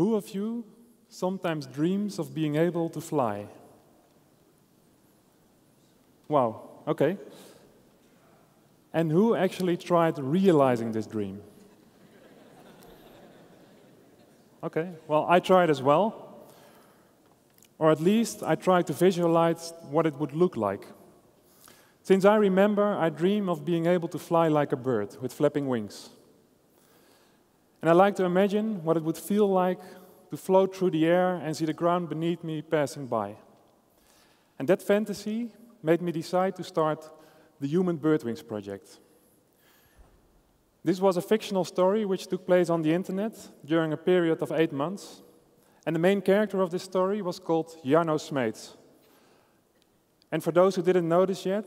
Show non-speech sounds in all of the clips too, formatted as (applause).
Who of you sometimes dreams of being able to fly? Wow, okay. And who actually tried realizing this dream? Okay, well, I tried as well. Or at least I tried to visualize what it would look like. Since I remember, I dream of being able to fly like a bird with flapping wings. And I like to imagine what it would feel like to float through the air and see the ground beneath me passing by. And that fantasy made me decide to start the Human Birdwings Project. This was a fictional story which took place on the internet during a period of eight months. And the main character of this story was called Jarno Smeets. And for those who didn't notice yet,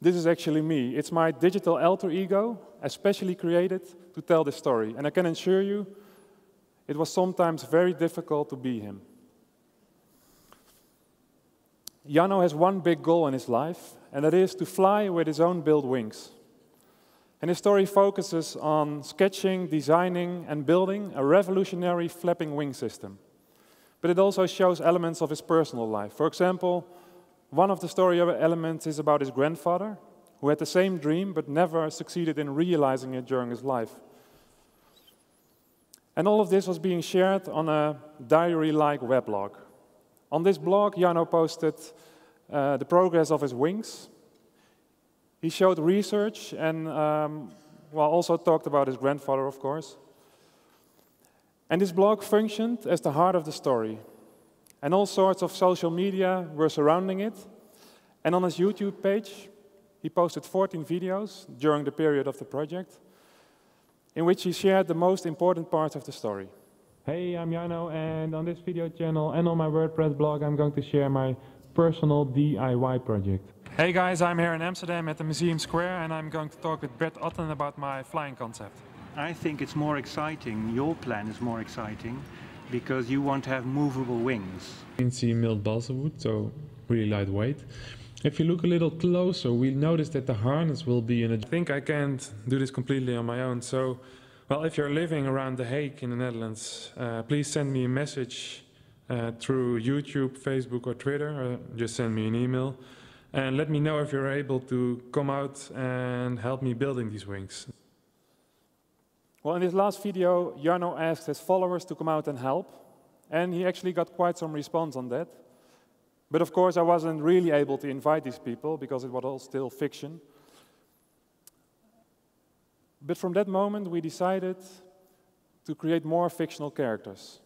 this is actually me. It's my digital alter ego, especially created to tell this story. And I can assure you, it was sometimes very difficult to be him. Jarno has one big goal in his life, and that is to fly with his own built wings. And his story focuses on sketching, designing, and building a revolutionary flapping wing system. But it also shows elements of his personal life. For example, one of the story elements is about his grandfather, who had the same dream but never succeeded in realizing it during his life. And all of this was being shared on a diary like weblog. On this blog, Jarno posted uh, the progress of his wings. He showed research and, um, well, also talked about his grandfather, of course. And this blog functioned as the heart of the story. And all sorts of social media were surrounding it. And on his YouTube page, he posted 14 videos during the period of the project in which he shared the most important parts of the story. Hey, I'm Jarno, and on this video channel and on my WordPress blog, I'm going to share my personal DIY project. Hey guys, I'm here in Amsterdam at the Museum Square, and I'm going to talk with Brett Otten about my flying concept. I think it's more exciting, your plan is more exciting, because you want to have movable wings. You can see milled balsa wood, so really lightweight. If you look a little closer, we'll notice that the harness will be in a... I think I can't do this completely on my own, so... Well, if you're living around The Hague in the Netherlands, uh, please send me a message uh, through YouTube, Facebook or Twitter, or just send me an email. And let me know if you're able to come out and help me building these wings. Well, in this last video, Jarno asked his followers to come out and help. And he actually got quite some response on that. But of course, I wasn't really able to invite these people because it was all still fiction. But from that moment, we decided to create more fictional characters.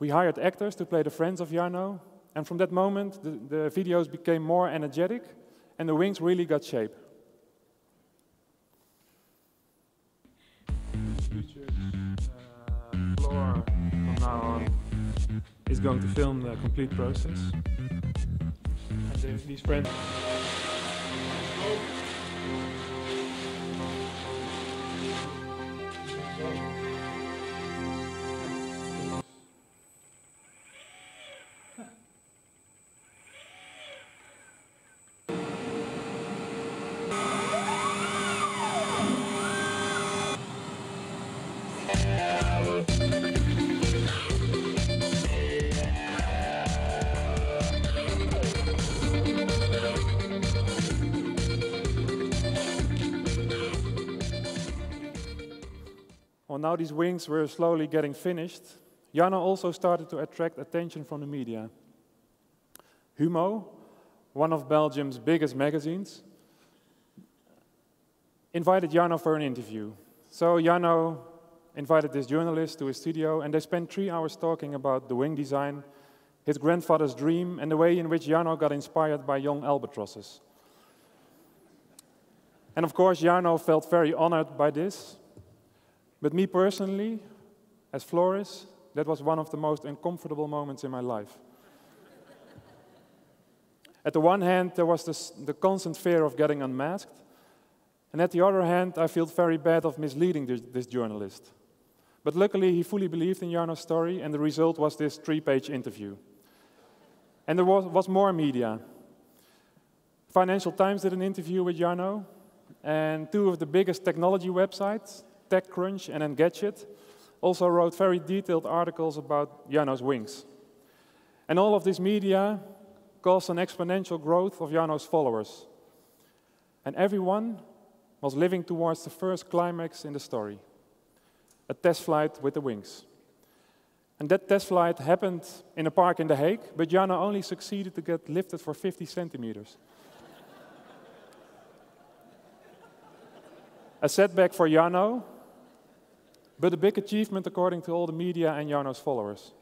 We hired actors to play the friends of Jarno, and from that moment, the, the videos became more energetic, and the wings really got shape. Future, uh, floor from now on is going to mm-hmm. film the complete process. Mm-hmm. And these friends. Oh. Well, now these wings were slowly getting finished. Jarno also started to attract attention from the media. Humo, one of Belgium's biggest magazines, invited Jarno for an interview. So Jarno invited this journalist to his studio, and they spent three hours talking about the wing design, his grandfather's dream, and the way in which Jarno got inspired by young albatrosses. And of course, Jarno felt very honored by this, but me personally, as Floris, that was one of the most uncomfortable moments in my life. at the one hand, there was this, the constant fear of getting unmasked. And at the other hand, I felt very bad of misleading this, this journalist. But luckily, he fully believed in Jarno's story, and the result was this three-page interview. And there was, was more media. Financial Times did an interview with Jarno, and two of the biggest technology websites TechCrunch and Engadget also wrote very detailed articles about Jarno's wings. And all of this media caused an exponential growth of Jarno's followers. And everyone was living towards the first climax in the story a test flight with the wings. And that test flight happened in a park in The Hague, but Jarno only succeeded to get lifted for 50 centimeters. (laughs) a setback for Jarno, but a big achievement according to all the media and Jarno's followers.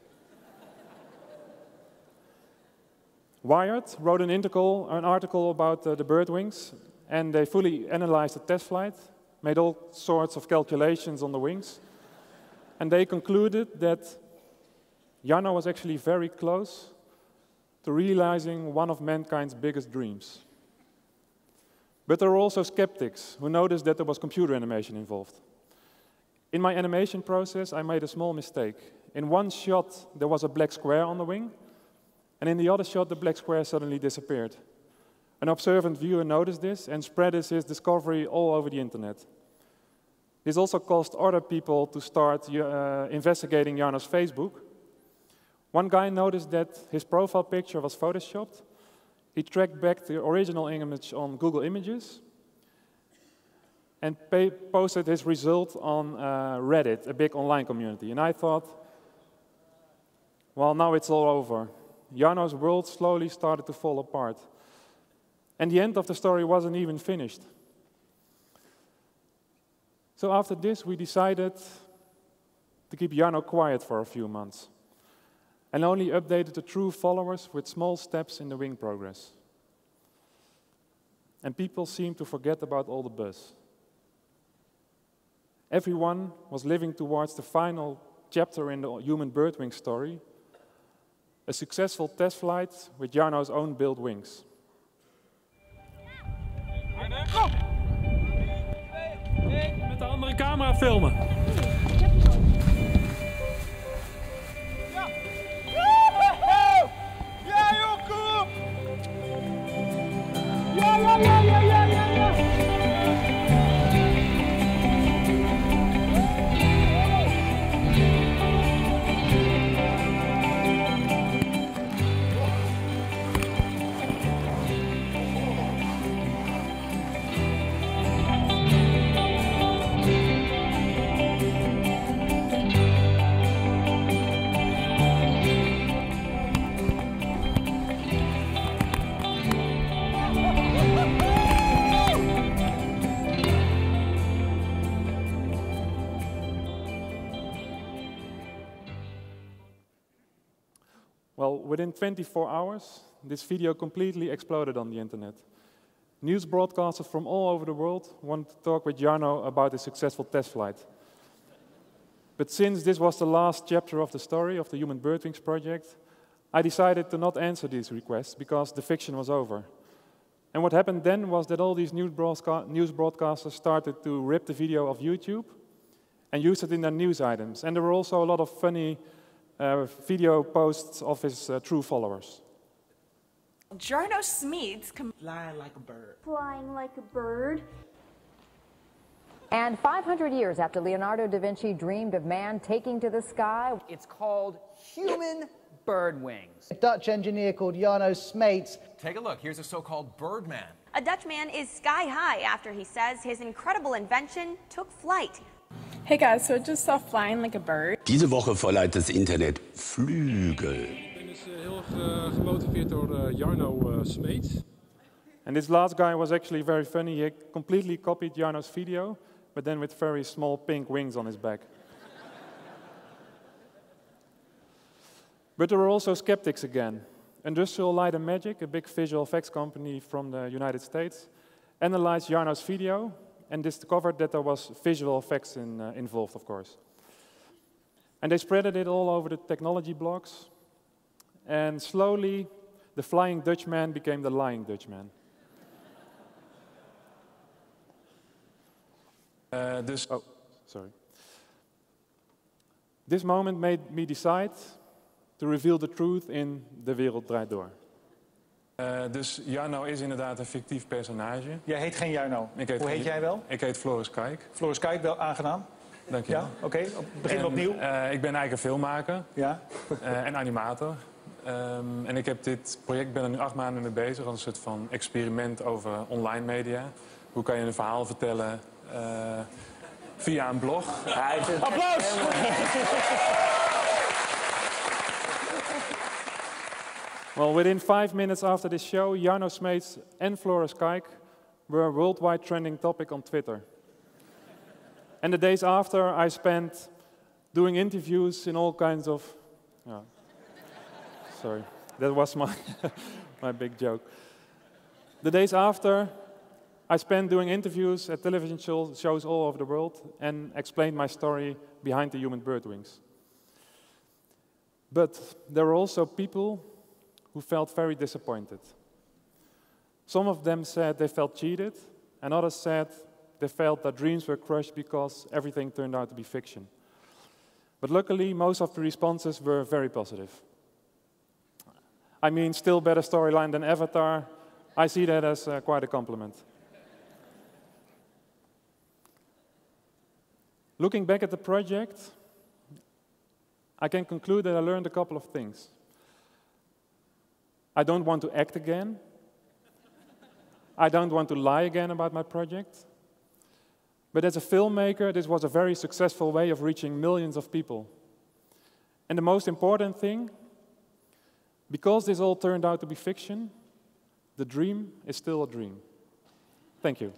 (laughs) Wired wrote an, integral, an article about uh, the bird wings, and they fully analyzed the test flight, made all sorts of calculations on the wings, and they concluded that Jarno was actually very close to realizing one of mankind's biggest dreams. But there were also skeptics who noticed that there was computer animation involved. In my animation process, I made a small mistake. In one shot, there was a black square on the wing, and in the other shot, the black square suddenly disappeared. An observant viewer noticed this and spread his discovery all over the internet. This also caused other people to start uh, investigating Jarno's Facebook. One guy noticed that his profile picture was photoshopped. He tracked back the original image on Google Images and posted his result on uh, Reddit, a big online community. And I thought, well, now it's all over. Jarno's world slowly started to fall apart. And the end of the story wasn't even finished. So after this, we decided to keep Jarno quiet for a few months and only updated the true followers with small steps in the wing progress. And people seemed to forget about all the buzz. Everyone was living towards the final chapter in the human birdwing story a successful test flight with Jarno's own built wings. Met de andere camera filmen. Within 24 hours, this video completely exploded on the internet. News broadcasters from all over the world wanted to talk with Jarno about his successful test flight. But since this was the last chapter of the story of the Human Birdwings project, I decided to not answer these requests because the fiction was over. And what happened then was that all these news, broadca news broadcasters started to rip the video off YouTube and use it in their news items. And there were also a lot of funny uh, video posts of his uh, true followers. Jarno Smeets flying like a bird. Flying like a bird. And 500 years after Leonardo da Vinci dreamed of man taking to the sky, it's called human bird wings. A Dutch engineer called Jarno Smeets. Take a look. Here's a so-called Birdman. A Dutchman is sky high after he says his incredible invention took flight. Hey guys, so I just saw flying like a bird. Diese Woche verleiht das Internet Flügel. Ik ben dus heel erg gemotiveerd door Jarno Smeets. And this last guy was actually very funny. He completely copied Jarno's video, but then with very small pink wings on his back. but there were also skeptics again. Industrial Light and Magic, a big visual effects company from the United States, analyzed Jarno's video and discovered that there was visual effects in, uh, involved, of course. And they spreaded it all over the technology blogs, and slowly the Flying Dutchman became the Lying Dutchman. Uh, this oh, sorry. This moment made me decide to reveal the truth in De Wereld Draait Door. Uh, dus Jarno is inderdaad een fictief personage. Jij heet geen Jarno. Hoe heet jij wel? Ik heet Floris Kijk. Floris Kijk, wel aangenaam. Dank je. Ja, oké. Begin En, opnieuw. eh, ik ben eigenlijk een filmmaker Ja. eh, en animator. Ehm, en ik heb dit project, ben er nu acht maanden mee bezig, als een soort van experiment over online media. Hoe kan je een verhaal vertellen eh, via een blog? Applaus! Well, within five minutes after this show, Jarno Smeets and Floris Kaayk were a worldwide trending topic on Twitter. and the days after, I spent doing interviews in all kinds of. Yeah. Sorry, that was my, (laughs) my big joke. The days after, I spent doing interviews at television shows all over the world and explained my story behind the human bird wings. But there were also people who felt very disappointed. Some of them said they felt cheated, and others said they felt their dreams were crushed because everything turned out to be fiction. But luckily, most of the responses were very positive. I mean, still better storyline than Avatar. I see that as uh, quite a compliment. Looking back at the project, I can conclude that I learned a couple of things. I don't want to act again. I don't want to lie again about my project. But as a filmmaker, this was a very successful way of reaching millions of people. And the most important thing, because this all turned out to be fiction, the dream is still a dream. Thank you.